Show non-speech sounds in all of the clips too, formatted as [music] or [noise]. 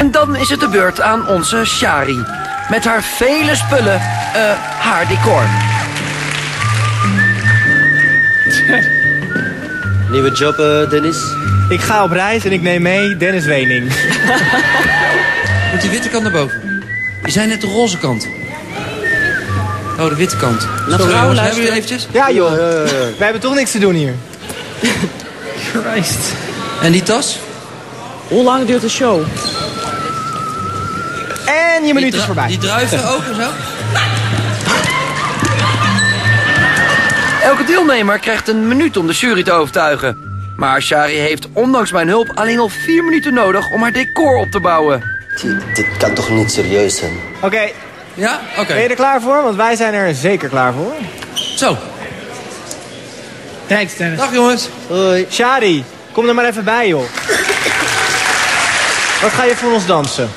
En dan is het de beurt aan onze Shari. Met haar vele spullen, eh, haar decor. Nieuwe job, eh, Dennis? Ik ga op reis en ik neem mee Dennis Wening. [laughs] Moet die witte kant naar boven. Je zei net de roze kant. Oh, de witte kant. Nou, Sorry vrouw, jongens, luister. hebben jullie eventjes? Ja joh, wij hebben toch niks te doen hier. [laughs] Christ. En die tas? Hoe lang duurt de show? En je minuut is voorbij. Die druiven [laughs] ook en zo? Elke deelnemer krijgt een minuut om de jury te overtuigen. Maar Shari heeft ondanks mijn hulp alleen al vier minuten nodig om haar decor op te bouwen. Dit, dit kan toch niet serieus zijn? Oké, Ja? Oké. ben je er klaar voor? Want wij zijn er zeker klaar voor. Zo. Thanks, Dennis. Dag jongens. Hoi. Shadi, kom er maar even bij joh. [laughs] Wat ga je voor ons dansen?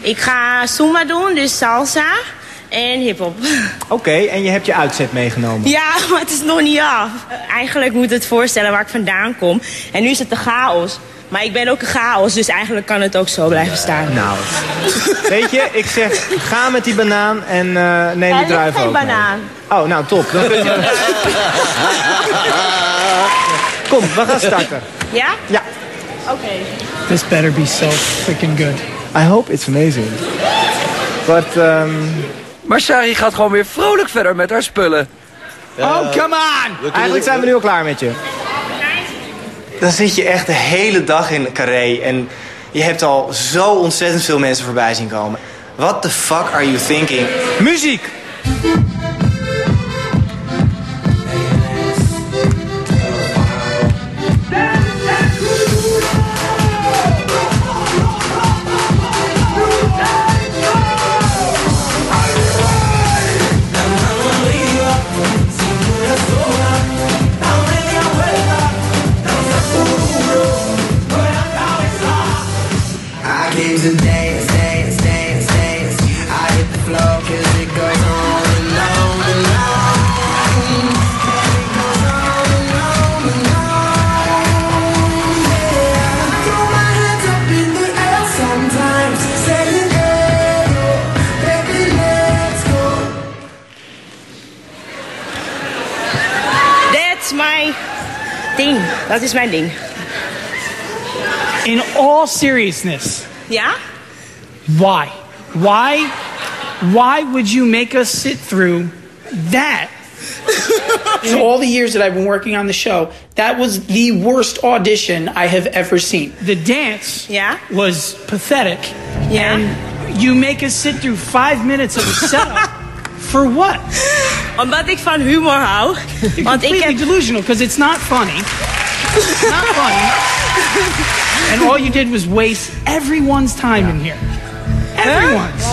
Ik ga Zumba doen, dus salsa en hip-hop. [laughs] Oké, en je hebt je uitzet meegenomen. Ja, [laughs] maar het is nog niet af. Eigenlijk moet het voorstellen waar ik vandaan kom. En nu is het de chaos. Maar ik ben ook een chaos, dus eigenlijk kan het ook zo blijven staan. Nou, weet je, ik zeg ga met die banaan en eh, neem druiven geen ook mee. banaan. Oh, nou top. Dan kun je... Kom, we gaan starten. Ja? Ja. Oké. This better be so freaking good. I hope it's amazing. But, um, Maar Shari gaat gewoon weer vrolijk verder met haar spullen. Oh, come on! eigenlijk zijn we nu al klaar met je. Dan zit je echt de hele dag in Carré en je hebt al zo ontzettend veel mensen voorbij zien komen. What the fuck are you thinking? Muziek! I came to dance, dance, dance, dance. I hit the floor 'cause it goes on and on and on. It goes on and on and on. Yeah. Throw my hands up in the air sometimes, saying, hey, yo, baby, let's go. That's my ding. Dat is mijn ding. In all seriousness, Ja? why? Why? Why would you make us sit through that? [laughs] In all the years that I've been working on the show, that was the worst audition I have ever seen. The dance Ja? was pathetic. Ja? And you make us sit through five minutes of a setup. [laughs] For what? Omdat ik van humor hou. You're completely delusional because it's not funny. It's not funny. [laughs] and all you did was waste everyone's time in here. Everyone's.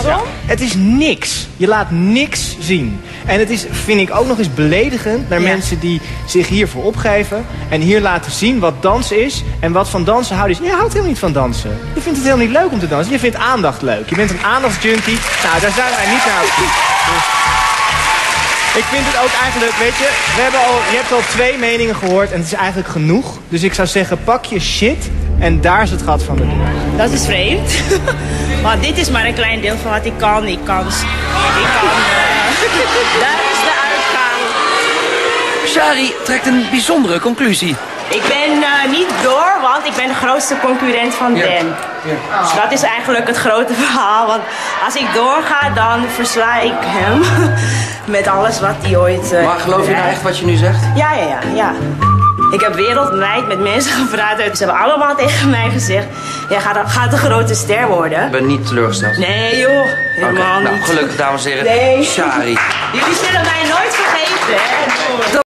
Het is niks. Je laat niks zien. En het is, vind ik, ook nog eens beledigend naar Ja. mensen die zich hiervoor opgeven. En hier laten zien wat dans is en wat van dansen houden is. Je houdt helemaal niet van dansen. Je vindt het helemaal niet leuk om te dansen. Je vindt aandacht leuk. Je bent een aandachtsjunkie. Nou, daar zijn wij niet naar op zoek. Dus ik vind het ook eigenlijk, weet je, we hebben al, je hebt al twee meningen gehoord en het is eigenlijk genoeg. Dus ik zou zeggen, pak je shit en daar is het gat van de deur. Dat is vreemd. [laughs] Want dit is maar een klein deel van wat ik kan. Ik kan... Ik kan... eh, [laughs] daar is de uitgang. Shari trekt een bijzondere conclusie. Ik ben eh, niet door, want ik ben de grootste concurrent van Dan. Dus dat is eigenlijk het grote [laughs] verhaal. Want als ik doorga, dan versla ik hem. Met alles wat hij ooit... eh, Maar geloof je nou echt wat je nu zegt? Ja, ja, ja, ja. Ik heb wereldwijd met mensen [laughs] gepraat. Ze hebben allemaal tegen mij gezegd... Jij gaat, gaat een grote ster worden. Ik ben niet teleurgesteld. Nee joh, helemaal nou niet. gelukkig dames en heren. Nee. Shari. Jullie zullen mij nooit vergeten, hè?